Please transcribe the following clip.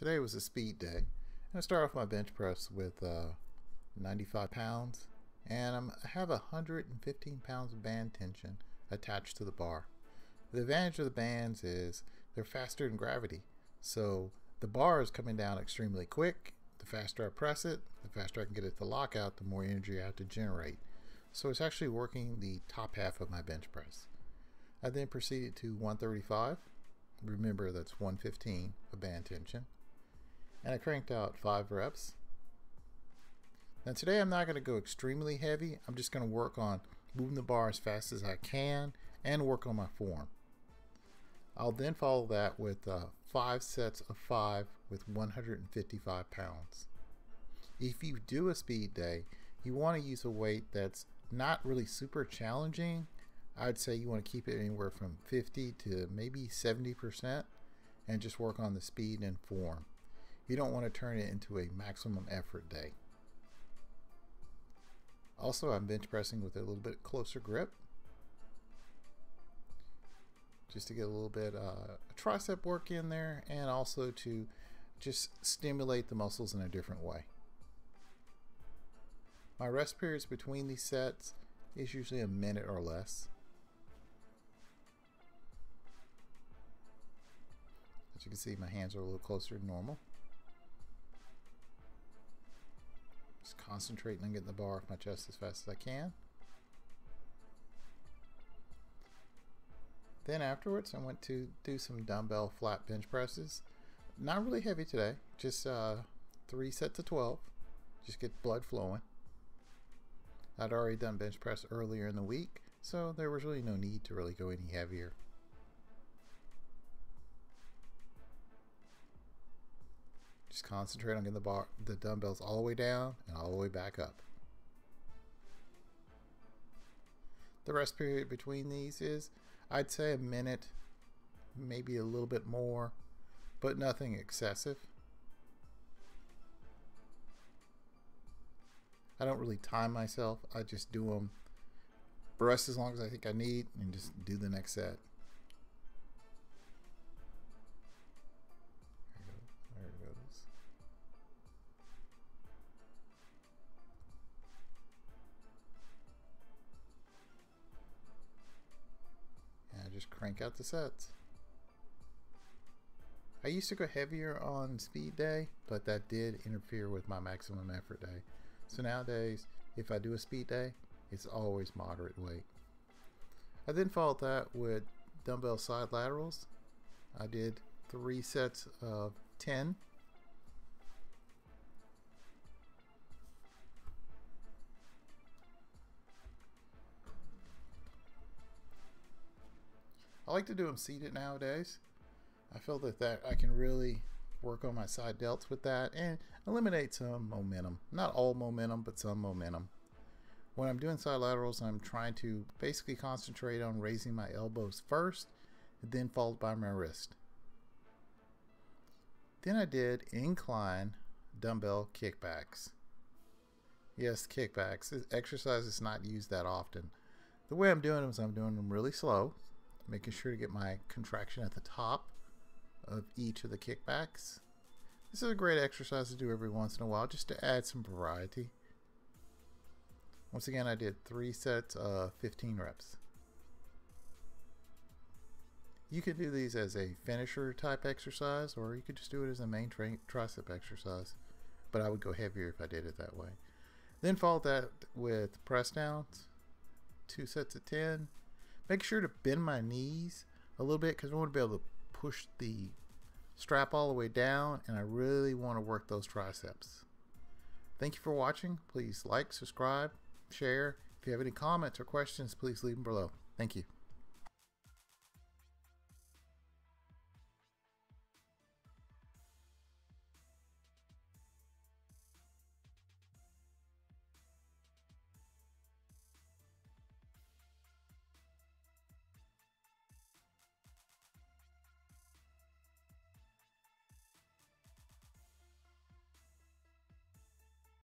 Today was a speed day. I start off my bench press with uh, 95 pounds and I'm, I have 115 pounds of band tension attached to the bar. The advantage of the bands is they're faster than gravity. So the bar is coming down extremely quick. The faster I press it, the faster I can get it to lock out, the more energy I have to generate. So it's actually working the top half of my bench press. I then proceeded to 135. Remember that's 115 of band tension and I cranked out five reps. Now today I'm not going to go extremely heavy. I'm just going to work on moving the bar as fast as I can and work on my form. I'll then follow that with uh, five sets of five with 155 pounds. If you do a speed day, you want to use a weight that's not really super challenging. I'd say you want to keep it anywhere from 50 to maybe 70% and just work on the speed and form. You don't want to turn it into a maximum effort day. Also, I'm bench pressing with a little bit closer grip. Just to get a little bit uh, tricep work in there and also to just stimulate the muscles in a different way. My rest periods between these sets is usually a minute or less. As you can see, my hands are a little closer to normal. Just concentrating on getting the bar off my chest as fast as I can. Then afterwards, I went to do some dumbbell flat bench presses. Not really heavy today, just uh, three sets of 12. Just get blood flowing. I'd already done bench press earlier in the week, so there was really no need to really go any heavier. Just concentrate on getting the bar, the dumbbells all the way down and all the way back up. The rest period between these is, I'd say a minute, maybe a little bit more, but nothing excessive. I don't really time myself. I just do them rest as long as I think I need and just do the next set. Just crank out the sets. I used to go heavier on speed day, but that did interfere with my maximum effort day. So nowadays, if I do a speed day, it's always moderate weight. I then followed that with dumbbell side laterals. I did three sets of 10 I like to do them seated nowadays. I feel that, that I can really work on my side delts with that and eliminate some momentum. Not all momentum, but some momentum. When I'm doing side laterals, I'm trying to basically concentrate on raising my elbows first, then followed by my wrist. Then I did incline dumbbell kickbacks. Yes, kickbacks. This exercise is not used that often. The way I'm doing them is I'm doing them really slow, making sure to get my contraction at the top of each of the kickbacks. This is a great exercise to do every once in a while just to add some variety. Once again, I did three sets of 15 reps. You could do these as a finisher type exercise or you could just do it as a main tricep exercise. But I would go heavier if I did it that way. Then follow that with press downs, two sets of 10, Make sure to bend my knees a little bit because I want to be able to push the strap all the way down and I really want to work those triceps. Thank you for watching. Please like, subscribe, share. If you have any comments or questions, please leave them below. Thank you.